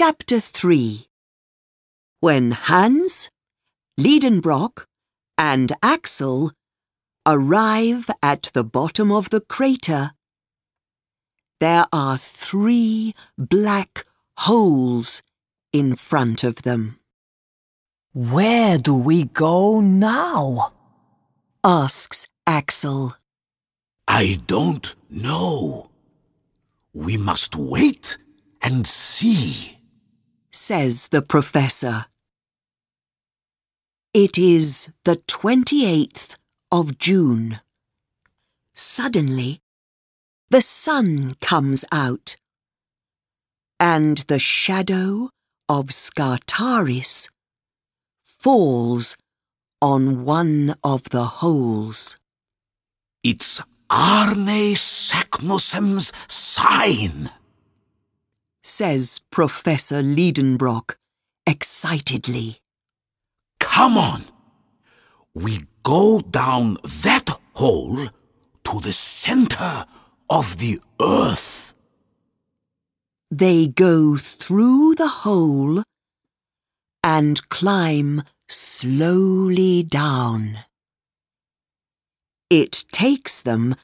Chapter 3 When Hans, Liedenbrock, and Axel arrive at the bottom of the crater, there are three black holes in front of them. Where do we go now? asks Axel. I don't know. We must wait and see, says the professor. It is the 28th of June. Suddenly, the sun comes out, and the shadow of Scartaris falls on one of the holes. It's Arne Saknussemm's sign, says Professor Liedenbrock excitedly. Come on. We go down that hole to the center of the earth. They go through the hole and climb slowly down. It takes them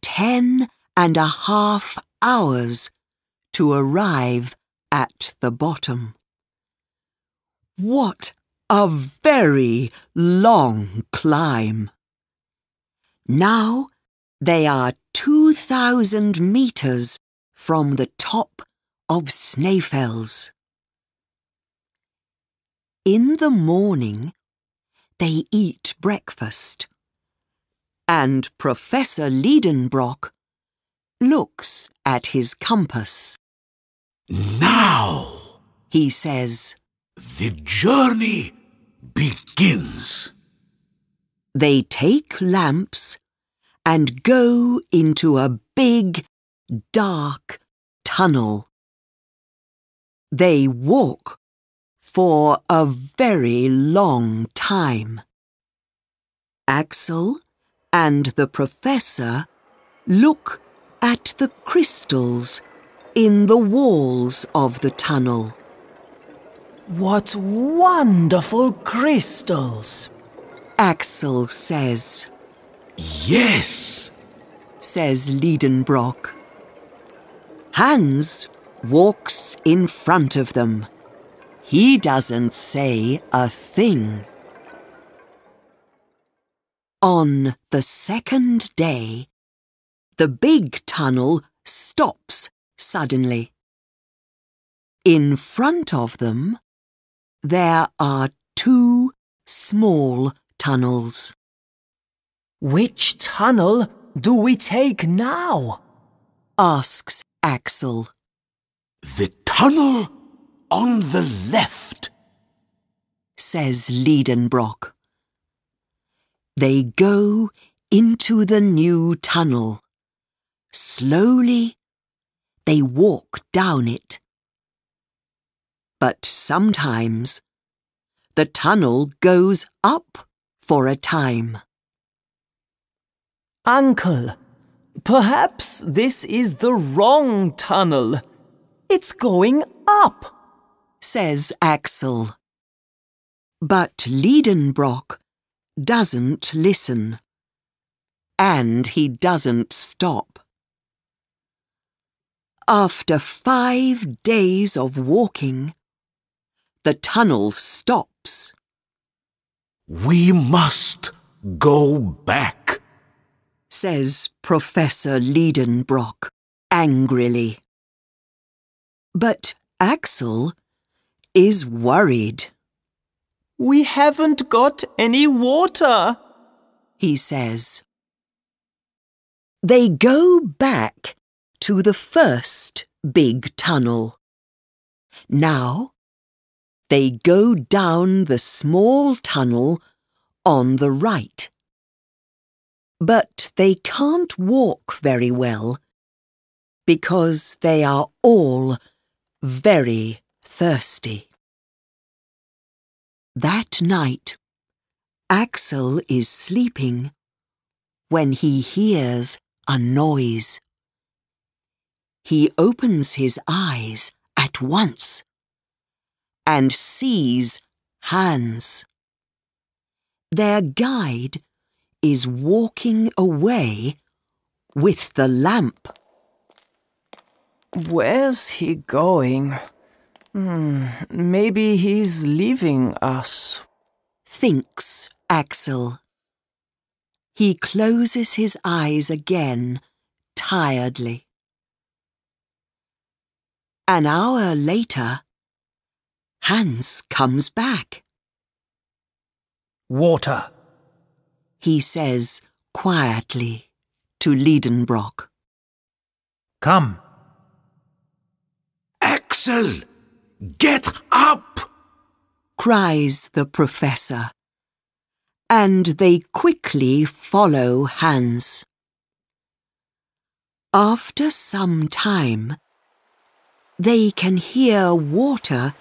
ten and a half hours to arrive at the bottom. What a very long climb! Now they are 2,000 meters from the top of Snaefels. In the morning, they eat breakfast and Professor Liedenbrock looks at his compass. Now, he says, the journey begins. They take lamps and go into a big, dark tunnel. They walk for a very long time. Axel and the professor look at the crystals in the walls of the tunnel. What wonderful crystals! Axel says. Yes, says Liedenbrock. Hans walks in front of them. He doesn't say a thing. On the second day, the big tunnel stops suddenly. In front of them, there are two small tunnels. Which tunnel do we take now? asks Axel. The tunnel on the left, says Liedenbrock. They go into the new tunnel. Slowly, they walk down it. But sometimes, the tunnel goes up for a time. Uncle, perhaps this is the wrong tunnel. It's going up, says Axel. But Liedenbrock doesn't listen. And he doesn't stop. After five days of walking, the tunnel stops. We must go back, says Professor Liedenbrock angrily. But Axel is worried. We haven't got any water, he says. They go back to the first big tunnel. Now, they go down the small tunnel on the right. But they can't walk very well because they are all very thirsty. That night, Axel is sleeping when he hears a noise. He opens his eyes at once and sees Hans. Their guide is walking away with the lamp. Where's he going? Hmm, maybe he's leaving us. Thinks Axel. He closes his eyes again, tiredly. An hour later, Hans comes back. Water. He says quietly to Liedenbrock. Come. Axel, get up! cries the professor. And they quickly follow Hans. After some time, they can hear water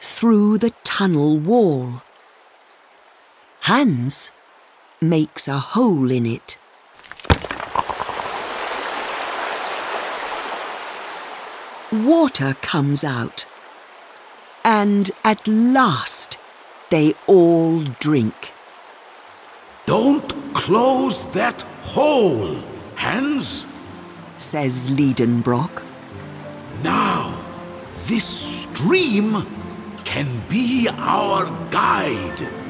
through the tunnel wall. Hans makes a hole in it. Water comes out, and at last they all drink. Don't close that hole, Hans. says Liedenbrock. This stream can be our guide.